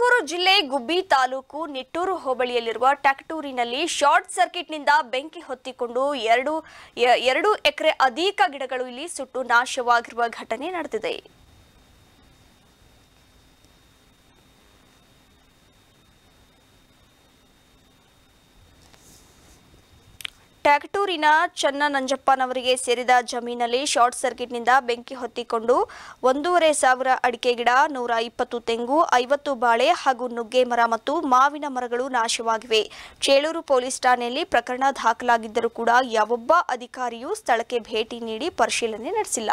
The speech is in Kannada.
ತುಮಕೂರು ಜಿಲ್ಲೆ ಗುಬ್ಬಿ ತಾಲೂಕು ನಿಟ್ಟೂರು ಹೋಬಳಿಯಲ್ಲಿರುವ ಟ್ಯಾಕ್ಟೂರಿನಲ್ಲಿ ಶಾರ್ಟ್ ಸರ್ಕ್ಯೂಟ್ನಿಂದ ಬೆಂಕಿ ಹೊತ್ತಿಕೊಂಡು ಎರಡು ಎರಡು ಎಕರೆ ಅಧಿಕ ಗಿಡಗಳು ಇಲ್ಲಿ ಸುಟ್ಟು ನಾಶವಾಗಿರುವ ಘಟನೆ ನಡೆದಿದೆ. ಟ್ಯಾಕ್ಟೂರಿನ ಚನ್ನನಂಜಪ್ಪನವರಿಗೆ ಸೇರಿದ ಜಮೀನಲ್ಲಿ ಶಾರ್ಟ್ ಸರ್ಕ್ಯೂಟ್ನಿಂದ ಬೆಂಕಿ ಹೊತ್ತಿಕೊಂಡು ಒಂದೂವರೆ ಸಾವಿರ ಅಡಿಕೆ ಗಿಡ, ನೂರ ಇಪ್ಪತ್ತು ತೆಂಗು, ಐವತ್ತು ಬಾಳೆ ಹಾಗೂ ನುಗ್ಗೆ ಮರ ಮತ್ತು ಮಾವಿನ ಮರಗಳು ನಾಶವಾಗಿವೆ. ಚೇಳೂರು ಪೊಲೀಸ್ ಠಾಣೆಯಲ್ಲಿ ಪ್ರಕರಣ ದಾಖಲಾಗಿದ್ದರೂ ಕೂಡ ಯಾವೊಬ್ಬ ಅಧಿಕಾರಿಯೂ ಸ್ಥಳಕ್ಕೆ ಭೇಟಿ ನೀಡಿ ಪರಿಶೀಲನೆ ನಡೆಸಿಲ್ಲ.